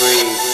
breathe.